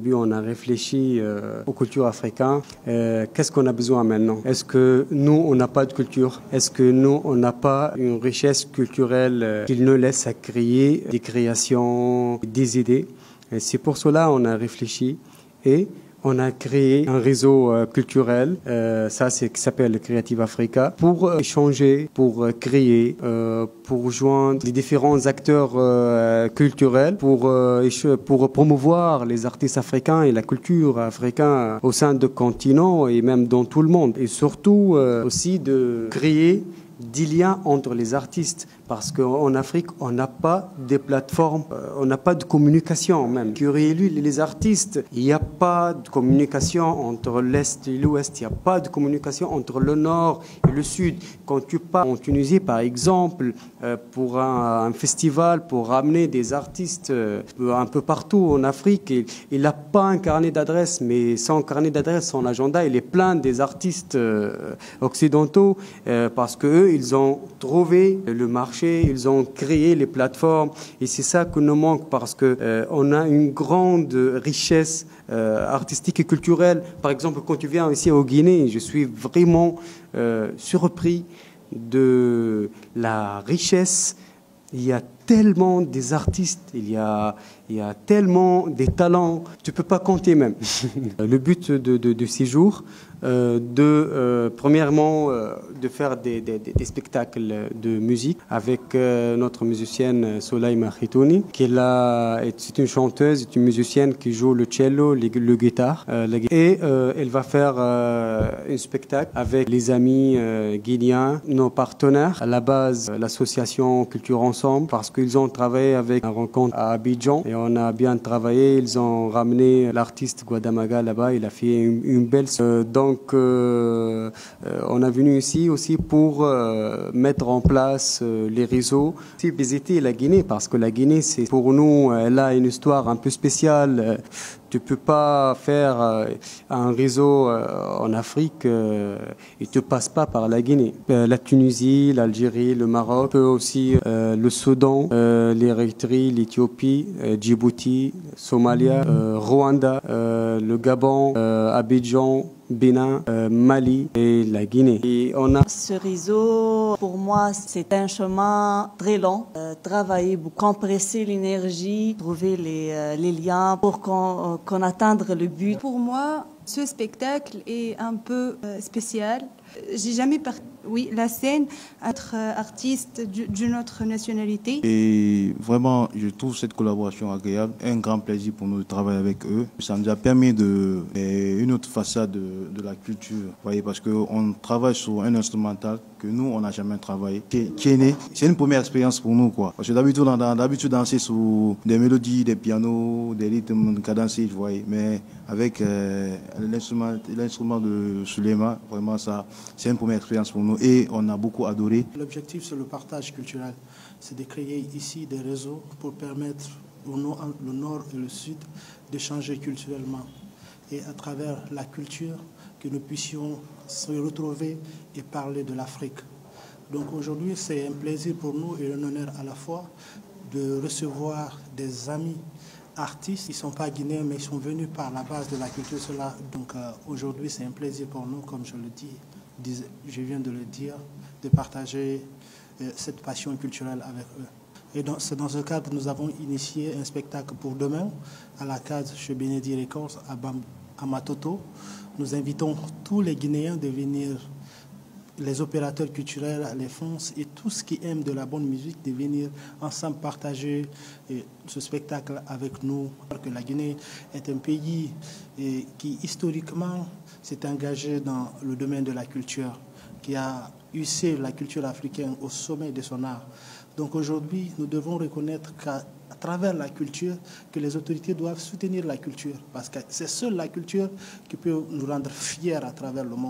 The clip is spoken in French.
début, on a réfléchi euh, aux cultures africaines. Euh, Qu'est-ce qu'on a besoin maintenant? Est-ce que nous, on n'a pas de culture? Est-ce que nous, on n'a pas une richesse culturelle euh, qui nous laisse à créer des créations, des idées? C'est pour cela qu'on a réfléchi. Et on a créé un réseau euh, culturel, euh, ça c'est qui s'appelle Creative Africa, pour euh, échanger, pour créer, pour joindre les différents acteurs culturels, pour pour promouvoir les artistes africains et la culture africaine au sein de continent et même dans tout le monde, et surtout aussi de créer des liens entre les artistes parce qu'en Afrique, on n'a pas de plateforme, euh, on n'a pas de communication même. Curieux, les artistes, il n'y a pas de communication entre l'Est et l'Ouest, il n'y a pas de communication entre le Nord et le Sud. Quand tu pars en Tunisie, par exemple, euh, pour un, un festival, pour ramener des artistes euh, un peu partout en Afrique, il- n'a pas un carnet d'adresses, mais son carnet d'adresses, son agenda, il est plein des artistes occidentaux parce que eux, ils ont trouvé le marché, ils ont créé les plateformes et c'est ça que nous manque parce que euh, on a une grande richesse euh, artistique et culturelle. Par exemple, quand tu viens ici au Guinée, je suis vraiment euh, surpris de la richesse. Il y a tellement des artistes, il y a, il y a tellement des talents, tu peux pas compter même. Le but de, de, de ces jours, de euh, premièrement euh, de faire des, spectacles de musique avec euh, notre musicienne Soleima Khitouni, qui est une chanteuse, c'est une musicienne qui joue le cello, le, le guitare, euh, et euh, elle va faire euh, un spectacle avec les amis euh, guinéens, nos partenaires, à la base l'association Culture Ensemble, parce qu'ils ont travaillé avec un rencontre à Abidjan et on a bien travaillé. Ils ont ramené l'artiste Guadamaga là-bas. Il a fait une, une belle. Euh, donc, euh, euh, on est venu ici aussi pour euh, mettre en place les réseaux. Aussi visiter la Guinée parce que la Guinée, c'est pour nous, elle a une histoire un peu spéciale. Tu peux pas faire un réseau en Afrique et tu passes pas par la Guinée. La Tunisie, l'Algérie, le Maroc, aussi le Soudan, l'Érythrée, l'Éthiopie, Djibouti, Somalia, Rwanda, le Gabon, Abidjan, Bénin, euh, Mali et la Guinée. Et on a Ce réseau, pour moi, c'est un chemin très long. Euh, travailler, compresser l'énergie, trouver les, euh, les liens pour qu'on qu'on atteigne le but. Pour moi, ce spectacle est un peu euh, spécial. Euh, J'ai jamais par... oui, la scène être euh, artiste du- d'une autre nationalité. Et vraiment, je trouve cette collaboration agréable. Un grand plaisir pour nous de travailler avec eux. Ça nous a permis de une autre façade de, la culture. Voyez, parce qu'on travaille sur un instrumental que nous, on n'a jamais travaillé. Qui est- né. C'est une première expérience pour nous, quoi. Parce que d'habitude, on a d'habitude danser sur des mélodies, des pianos, des rythmes cadencés, vous voyez. Mais avec euh, l'instrument, l'instrument de Sulema, vraiment, ça, c'est une première expérience pour nous. Et on a beaucoup adoré. L'objectif, c'est le partage culturel. C'est de créer ici des réseaux pour permettre au nord, et le sud d'échanger culturellement. Et à travers la culture, que nous puissions se retrouver et parler de l'Afrique. Donc aujourd'hui, c'est un plaisir pour nous et un honneur à la fois de recevoir des amis artistes. Ils ne sont pas guinéens, mais ils sont venus par la base de la culture. Donc euh, aujourd'hui, c'est un plaisir pour nous, comme je le dis- je viens de le dire, de partager euh, cette passion culturelle avec eux. Et c'est dans ce cadre que nous avons initié un spectacle pour demain à la case chez Benedi Records à, Bam- à Matoto. Nous invitons tous les Guinéens de venir les opérateurs culturels, les fonds et tous ceux qui aiment de la bonne musique de venir ensemble partager eh, ce spectacle avec nous. Que la Guinée est un pays eh, qui historiquement s'est engagé dans le domaine de la culture, qui a hissé la culture africaine au sommet de son art. Donc aujourd'hui, nous devons reconnaître qu'à travers la culture, que les autorités doivent soutenir la culture, parce que c'est seule la culture qui peut nous rendre fiers à travers le monde.